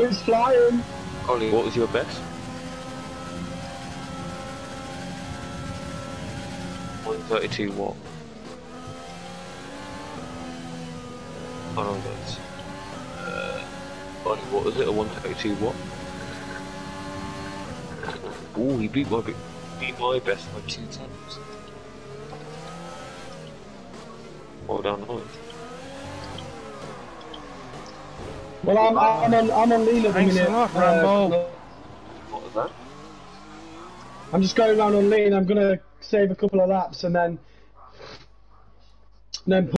is flying. Ollie, what was your best? 132 watt. Oh on guys. Uh, what was it? A 132 what? Ooh, he beat my, beat my best by two times. Well done, Ollie. Well, I'm, I'm on I'm on lean at the Thanks a minute. lot, uh, What was that? I'm just going around on lean. I'm gonna save a couple of laps and then and then